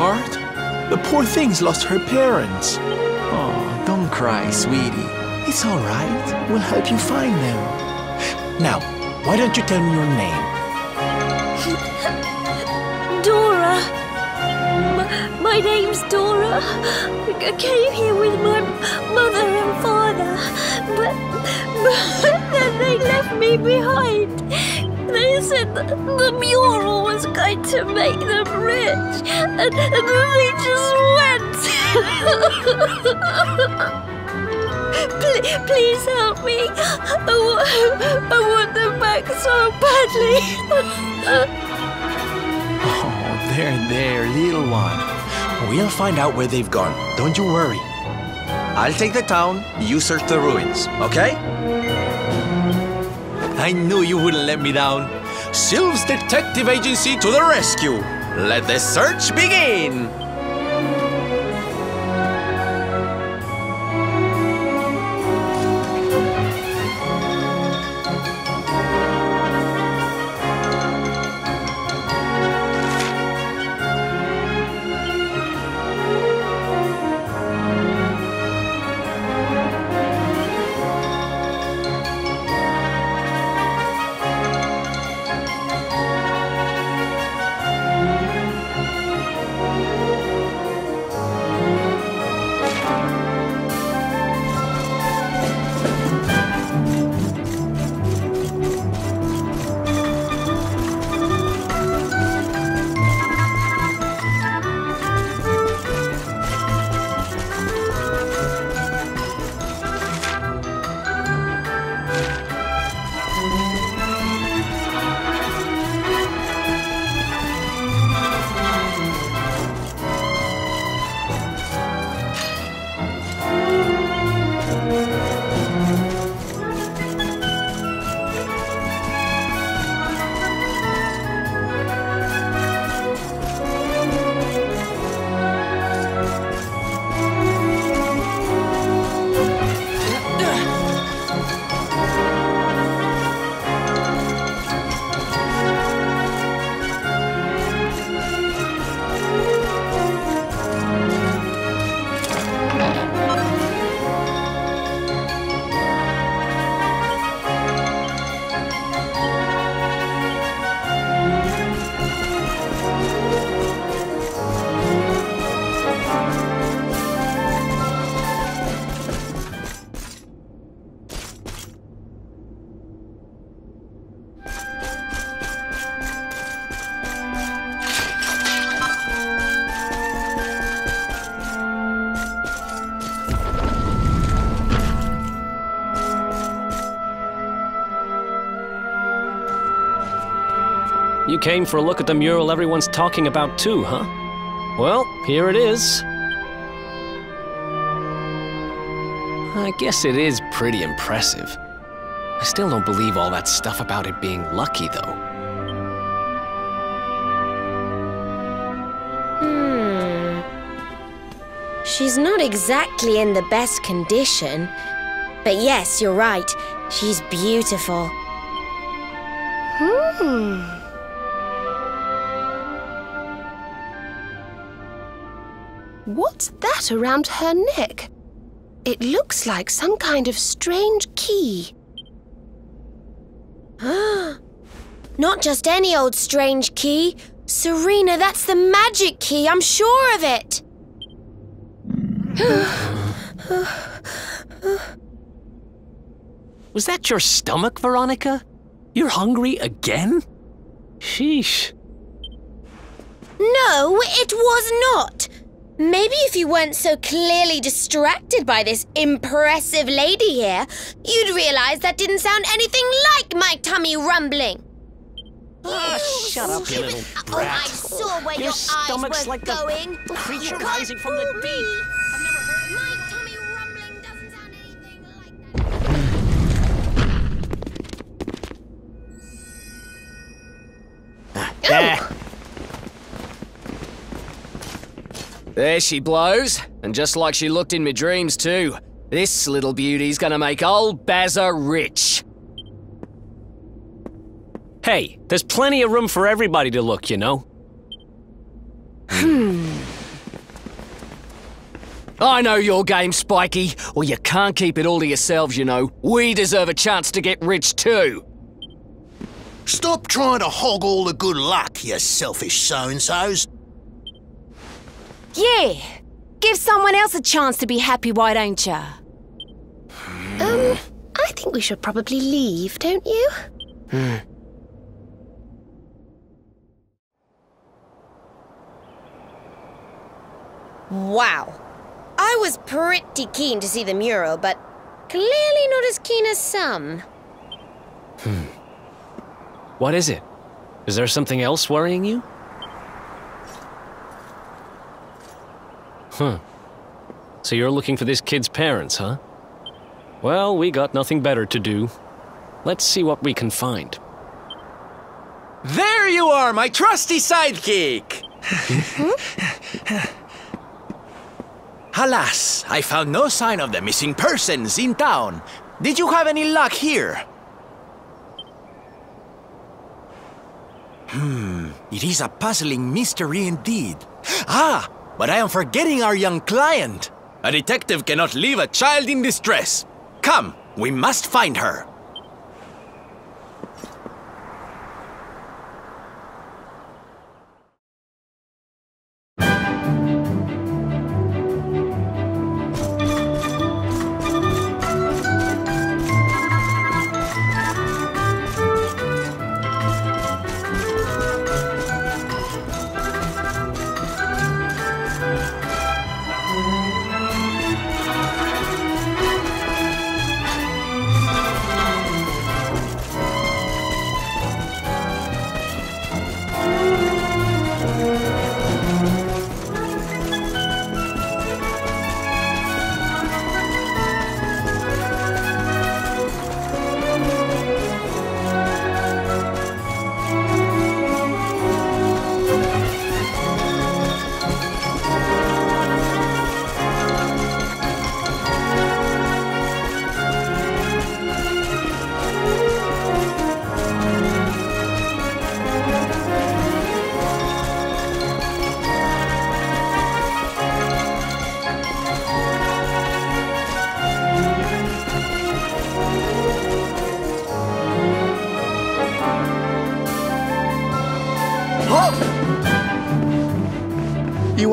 heart? The poor thing's lost her parents. Oh, don't cry, sweetie. It's all right. We'll help you find them. Now, why don't you tell me your name? Dora. M- my name's Dora. I came here with my mother and father, but, but then they left me behind. They said that the mural was going to make them rich, and, and then they just went. please, please help me. I want, I want them back so badly. Oh, there, there, little one. We'll find out where they've gone. Don't you worry. I'll take the town, you search the ruins, okay? I knew you wouldn't let me down. Sylph's Detective Agency to the rescue. Let the search begin. You came for a look at the mural everyone's talking about too, huh? Well, here it is. I guess it is pretty impressive. I still don't believe all that stuff about it being lucky, though. Hmm. She's not exactly in the best condition. But yes, you're right. She's beautiful. Hmm. What's that around her neck? It looks like some kind of strange key. Not just any old strange key. Serena, that's the magic key. I'm sure of it. Was that your stomach, Veronica? You're hungry again? Sheesh. No, it was not. Maybe if you weren't so clearly distracted by this impressive lady here, you'd realize that didn't sound anything like my tummy rumbling. Ah, shut up, you little brat. Oh, I saw where Your your, stomach's eyes were like the going. creature You rising from the fool deep. me. I've never heard My tummy rumbling doesn't sound anything like that. Ah, There she blows, and just like she looked in my dreams too. This little beauty's gonna make old Bazza rich. Hey, there's plenty of room for everybody to look, you know. Hmm. I know your game, Spiky. Well, you can't keep it all to yourselves, you know. We deserve a chance to get rich too. Stop trying to hog all the good luck, you selfish so-and-sos. Yeah. Give someone else a chance to be happy, why don't you? Um, I think we should probably leave, don't you? Hmm. Wow. I was pretty keen to see the mural, but clearly not as keen as some. Hmm. What is it? Is there something else worrying you? Huh. So you're looking for this kid's parents, huh? Well, we got nothing better to do. Let's see what we can find. There you are, my trusty sidekick! Alas, I found no sign of the missing persons in town. Did you have any luck here? Hmm, it is a puzzling mystery indeed. Ah, but I am forgetting our young client. A detective cannot leave a child in distress. Come, we must find her.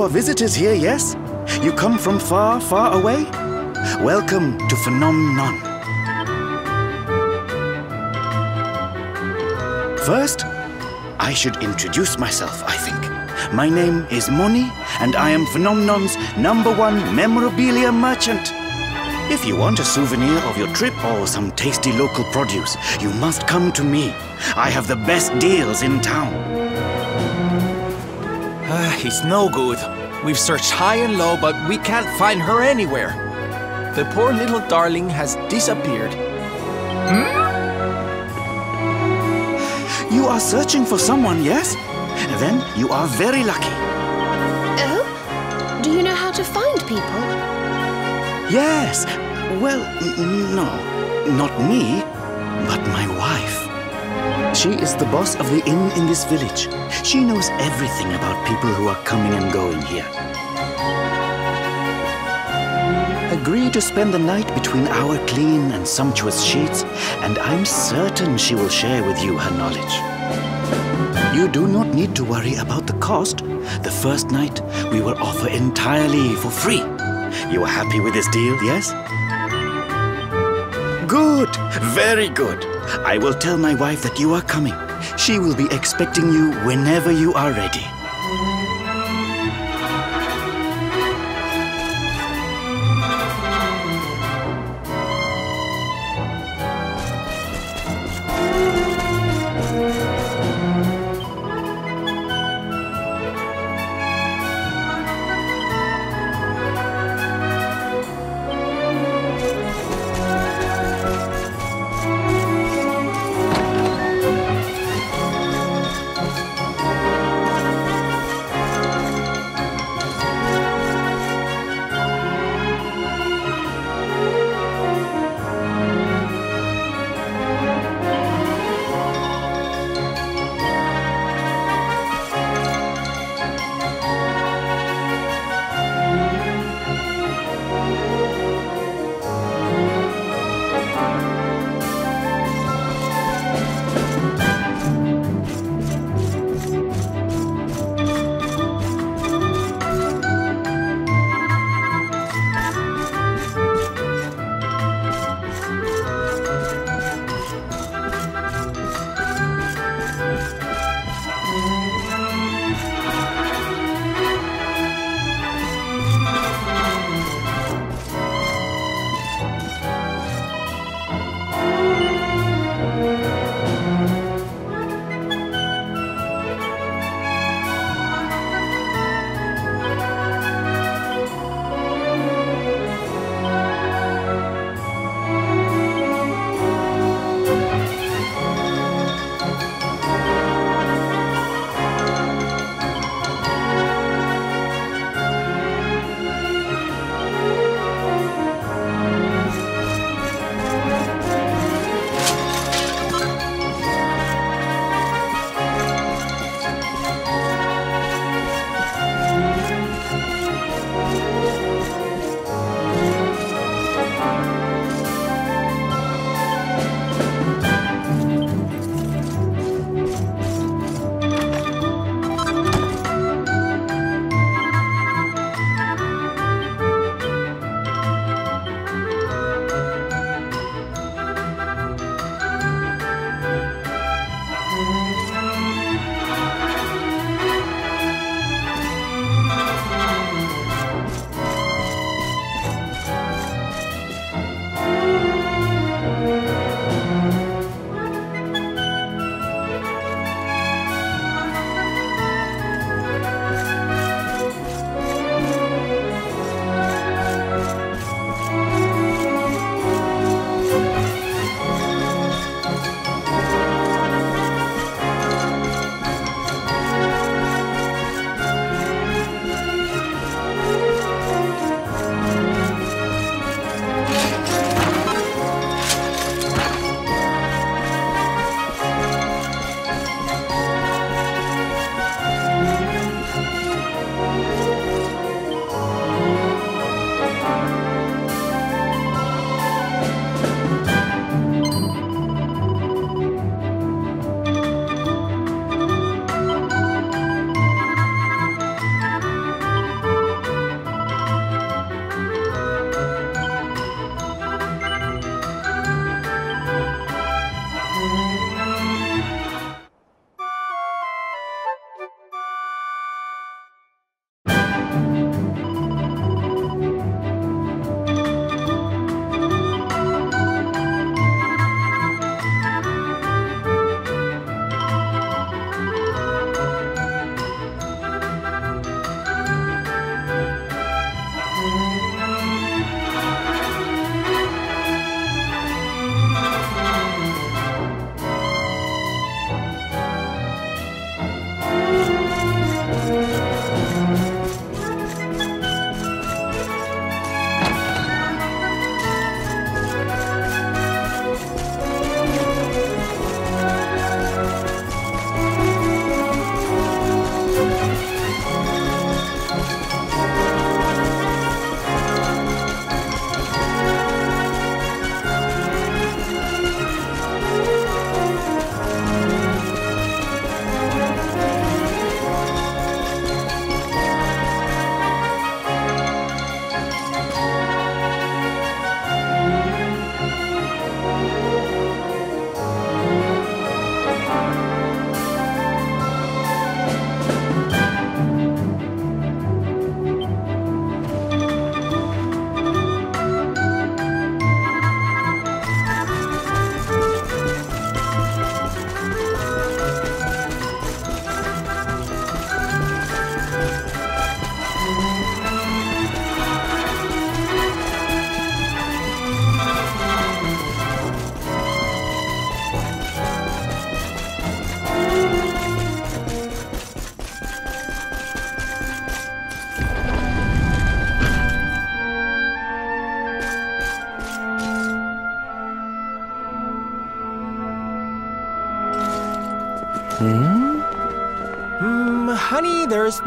Visitors here, yes? You come from far, far away? Welcome to Phnom Nonh. First, I should introduce myself, I think. My name is Moni, and I am Phnom Nonh's number one memorabilia merchant. If you want a souvenir of your trip or some tasty local produce, you must come to me. I have the best deals in town. It's no good. We've searched high and low, but we can't find her anywhere. The poor little darling has disappeared. Hmm? You are searching for someone, yes? Then you are very lucky. Oh? Do you know how to find people? Yes. Well, no. Not me, but my wife. She is the boss of the inn in this village. She knows everything about people who are coming and going here. Agree to spend the night between our clean and sumptuous sheets, and I'm certain she will share with you her knowledge. You do not need to worry about the cost. The first night we will offer entirely for free. You are happy with this deal, yes? Good, very good. I will tell my wife that you are coming. She will be expecting you whenever you are ready.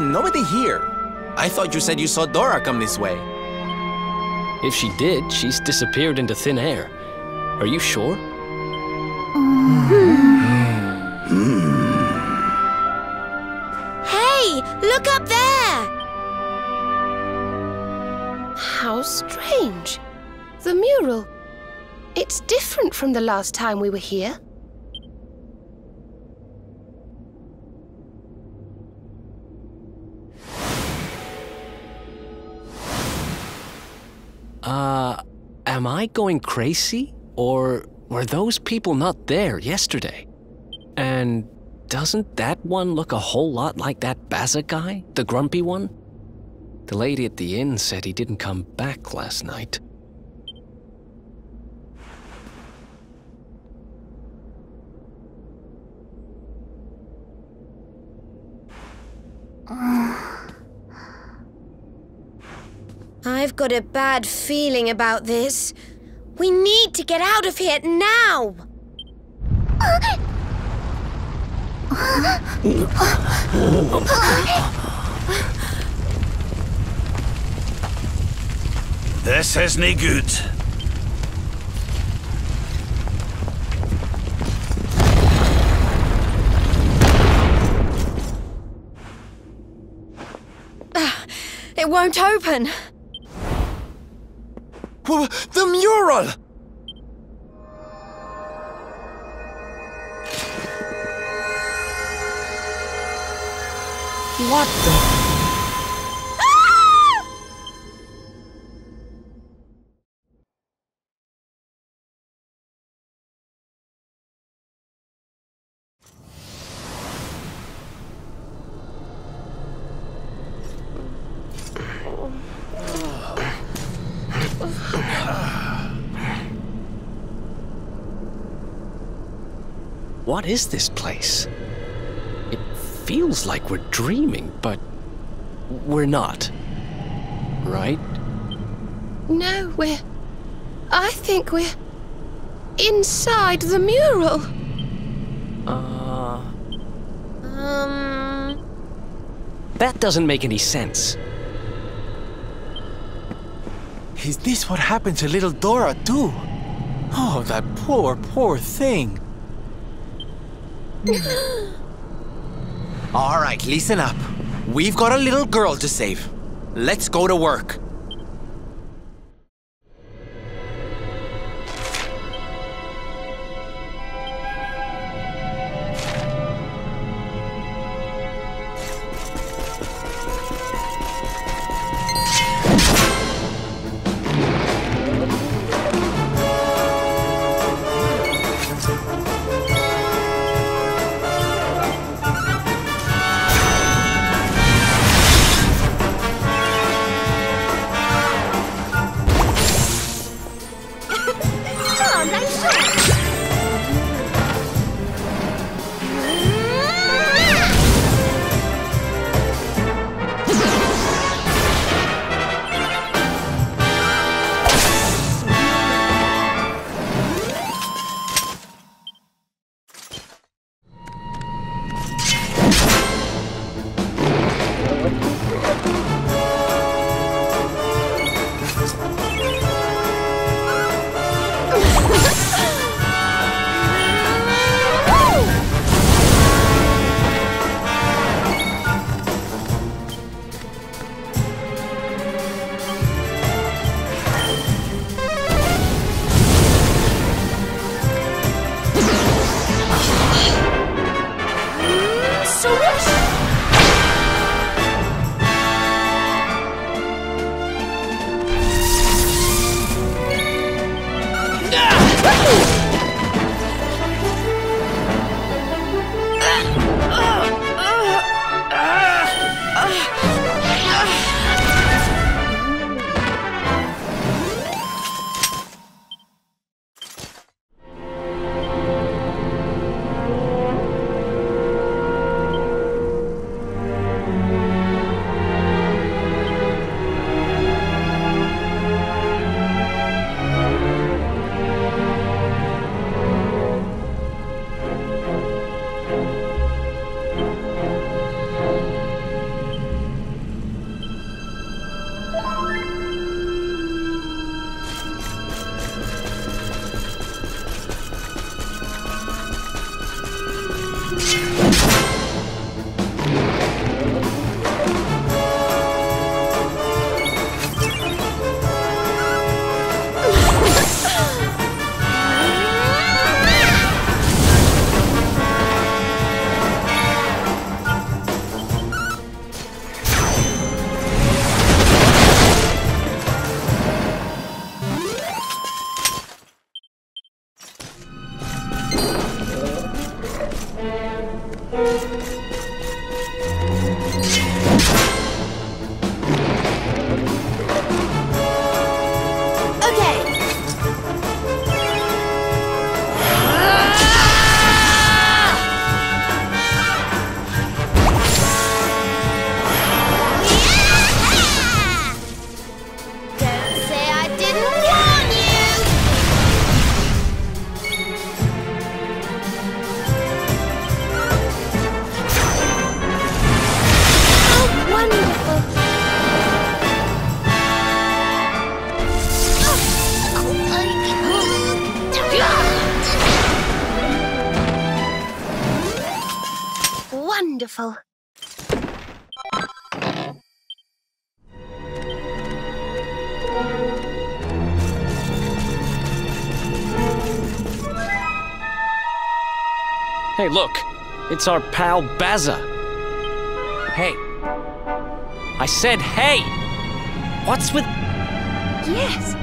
Nobody here. I thought you said you saw Dora come this way. If she did, she's disappeared into thin air. Are you sure? Hey, look up there! How strange. The mural. It's different from the last time we were here. Am I going crazy? Or were those people not there yesterday? And doesn't that one look a whole lot like that Bazza guy, the grumpy one? The lady at the inn said he didn't come back last night. Ah. I've got a bad feeling about this. We need to get out of here now! This is nae good. Ah, it won't open! The mural! What the? What is this place? It feels like we're dreaming, but we're not. Right? No, we're. I think we're. inside the mural. Uh. Um. That doesn't make any sense. Is this what happened to little Dora, too? Oh, that poor, poor thing. All right, listen up. We've got a little girl to save. Let's go to work. Look. It's our pal Bazza. Hey. I said hey! What's with. Yes.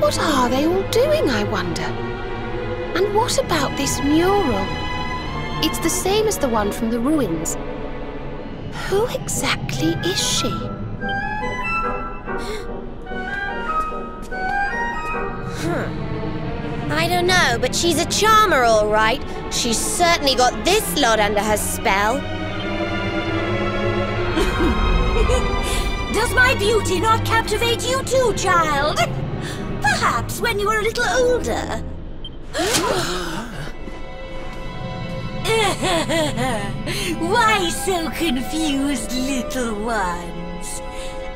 What are they all doing, I wonder? And what about this mural? It's the same as the one from the ruins. Who exactly is she? I don't know, but she's a charmer, all right. She's certainly got this lot under her spell. Does my beauty not captivate you too, child? Perhaps when you were a little older. Why so confused, little ones?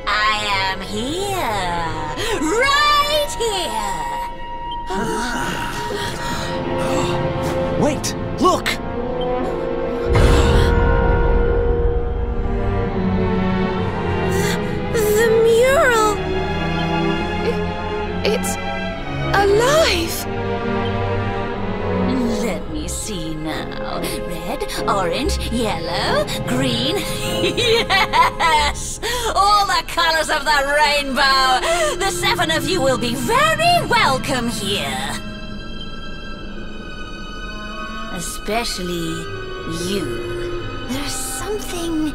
I am here, right here. Wait! Look! The mural! It's alive! Let me see now. Red, orange, yellow, green. yes! All the colors of the rainbow! The seven of you will be very welcome here. Especially you. There's something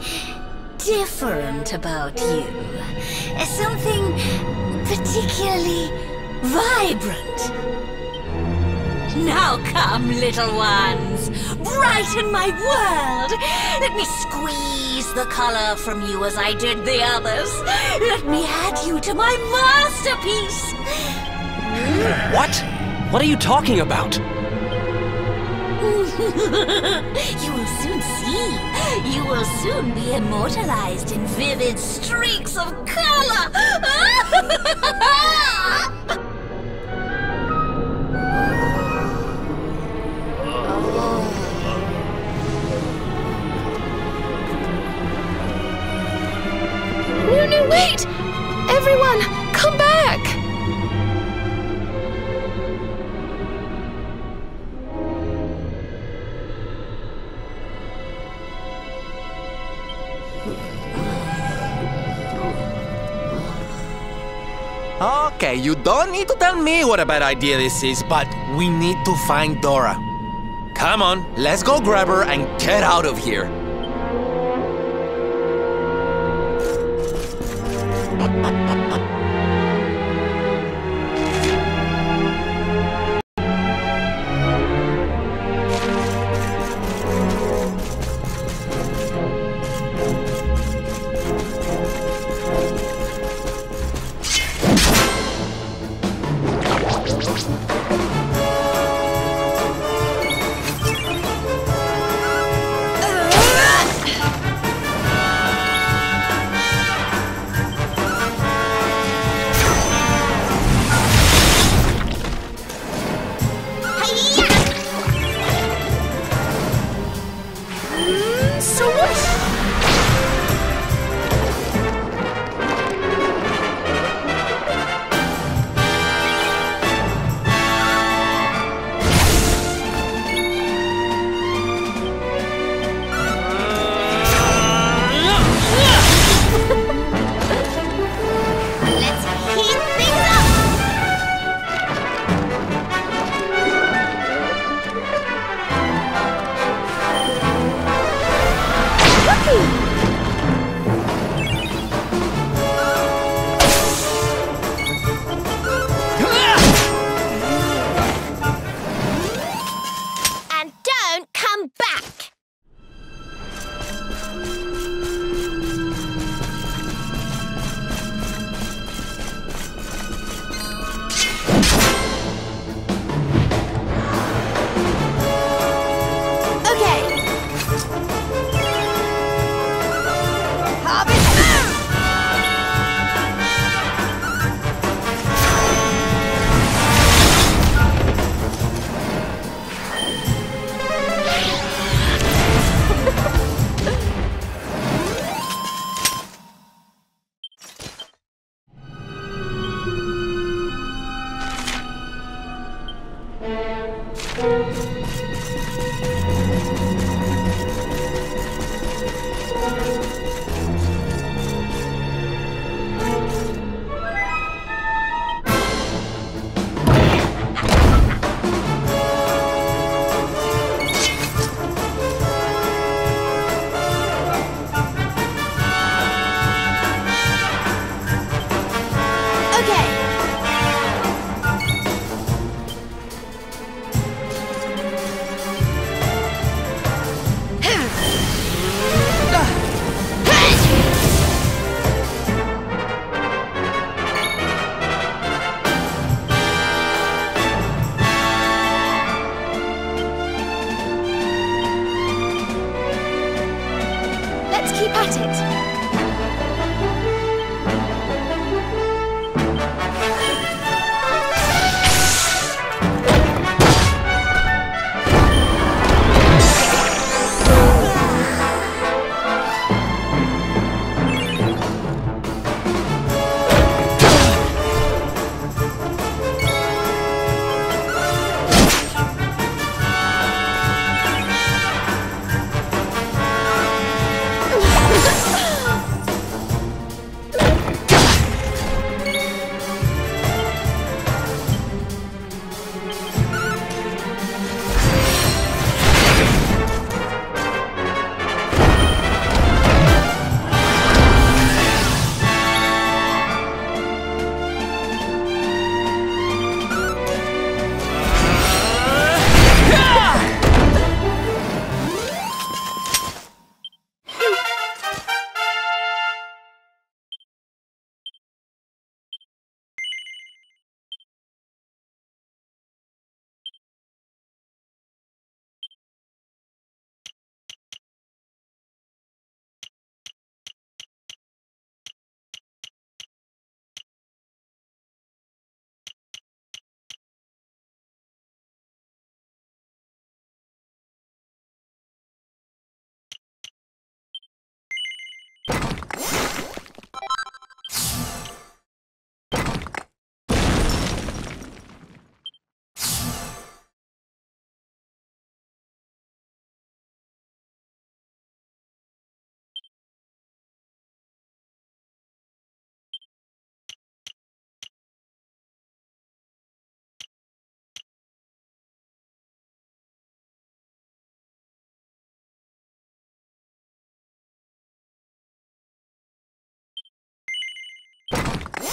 different about you. Something particularly vibrant. Now come, little ones. Brighten my world. Let me squeeze the color from you as I did the others. Let me add you to my masterpiece. What? What are you talking about? you will soon see. You will soon be immortalized in vivid streaks of color. Okay, you don't need to tell me what a bad idea this is, but we need to find Dora. Come on, let's go grab her and get out of here.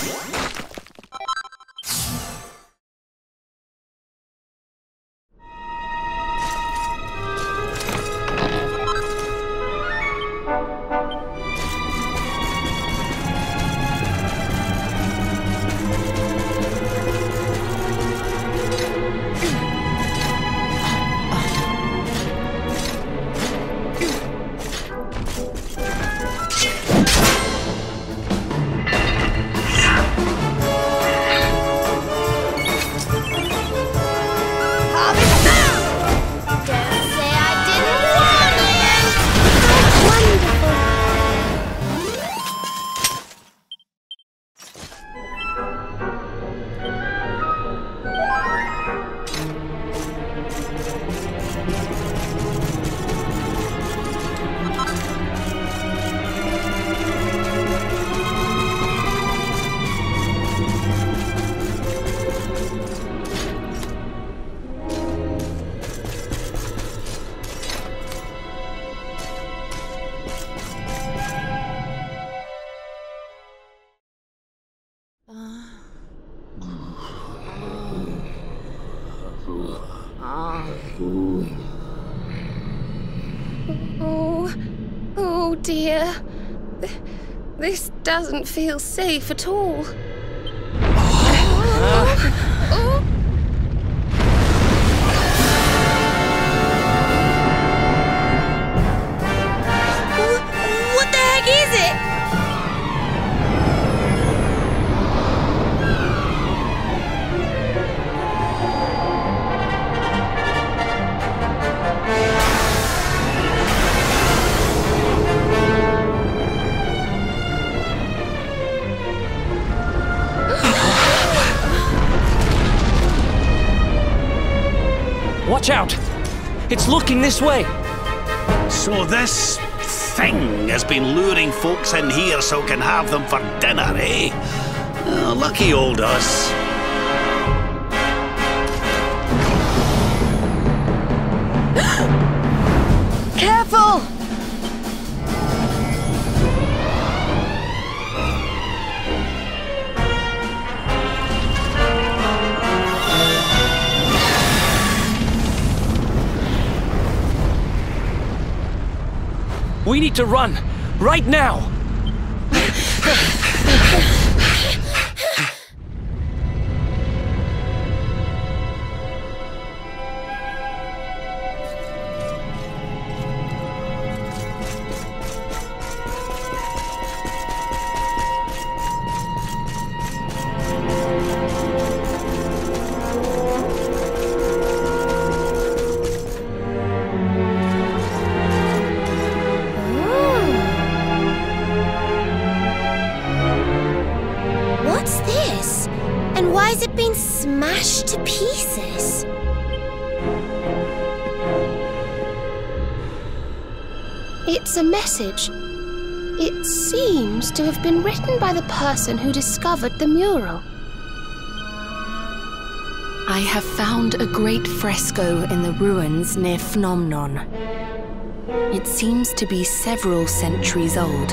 Oh, doesn't feel safe at all. It's looking this way. So this thing has been luring folks in here so can have them for dinner, eh? Oh, lucky old us. Need to run. Right now. A message. It seems to have been written by the person who discovered the mural. I have found a great fresco in the ruins near Phnom Nonh. It seems to be several centuries old.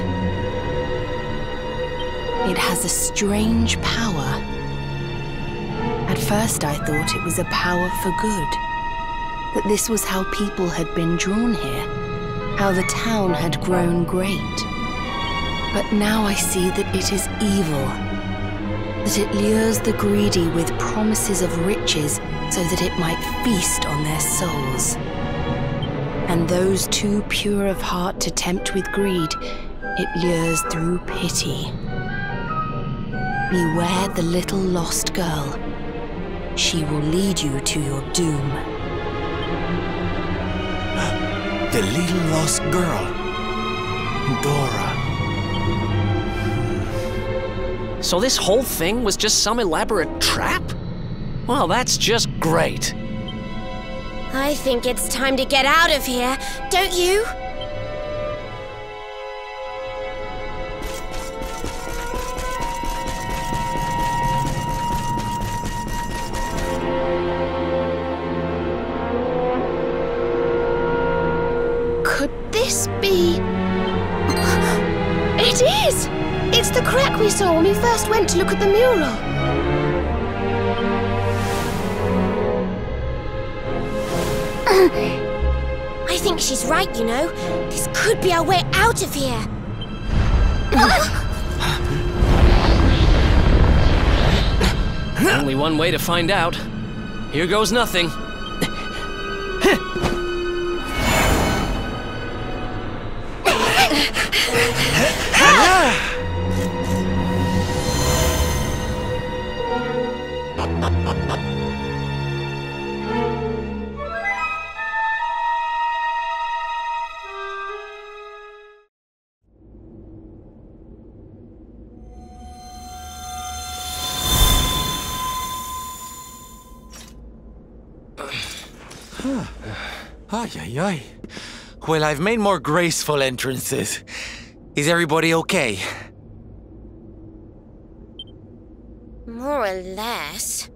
It has a strange power. At first, I thought it was a power for good. That this was how people had been drawn here, how the town had grown great. But now I see that it is evil, that it lures the greedy with promises of riches so that it might feast on their souls. And those too pure of heart to tempt with greed, it lures through pity. Beware the little lost girl. She will lead you to your doom. The little lost girl. Dora. So this whole thing was just some elaborate trap? Well, that's just great. I think it's time to get out of here, don't you? Went to look at the mural. I think she's right, you know. This could be our way out of here. Only one way to find out. Here goes nothing. Ay, ay, ay. Well, I've made more graceful entrances. Is everybody okay? More or less.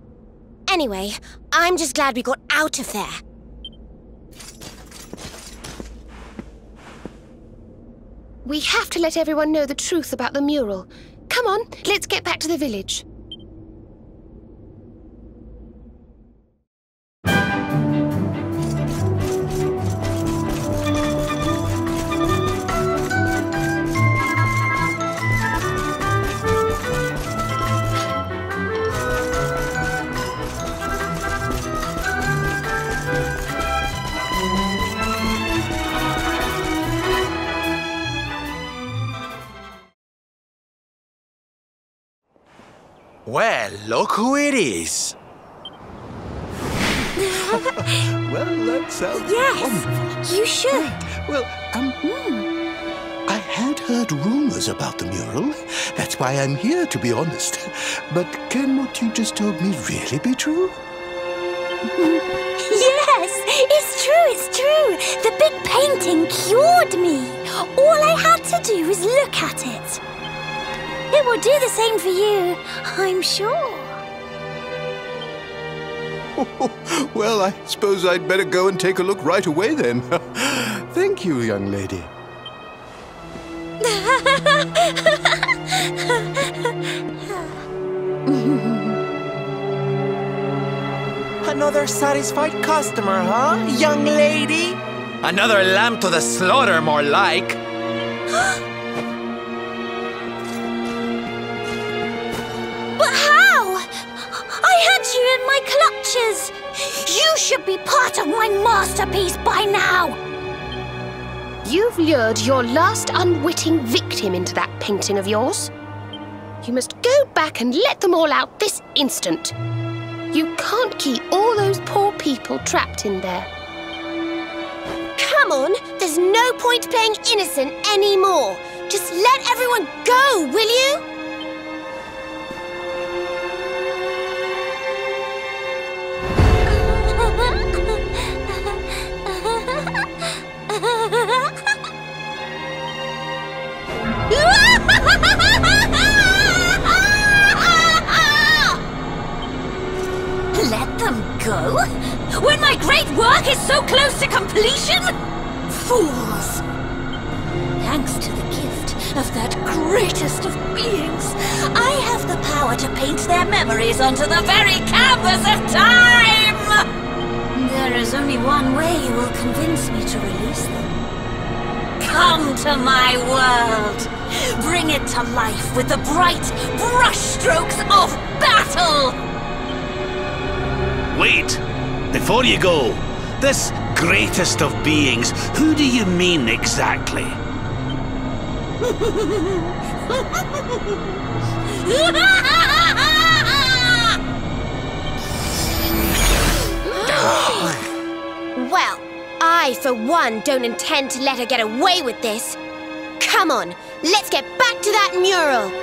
Anyway, I'm just glad we got out of there. We have to let everyone know the truth about the mural. Come on, let's get back to the village. Well, look who it is. well, that sounds Yes, you should. Well, um, I had heard rumors about the mural. That's why I'm here, to be honest. But can what you just told me really be true? Yes, it's true, it's true. The big painting cured me. All I had to do was look at it. It will do the same for you, I'm sure. well, I suppose I'd better go and take a look right away then. Thank you, young lady. Another satisfied customer, huh, young lady? Another lamb to the slaughter, more like. Clutches. You should be part of my masterpiece by now. You've lured your last unwitting victim into that painting of yours. You must go back and let them all out this instant. You can't keep all those poor people trapped in there. Come on, there's no point playing innocent anymore. Just let everyone go, will you? Go? When my great work is so close to completion? Fools! Thanks to the gift of that greatest of beings, I have the power to paint their memories onto the very canvas of time! There is only one way you will convince me to release them. Come to my world! Bring it to life with the bright brushstrokes of battle! Wait! Before you go, this greatest of beings, who do you mean exactly? Well, I, for one, don't intend to let her get away with this. Come on, let's get back to that mural.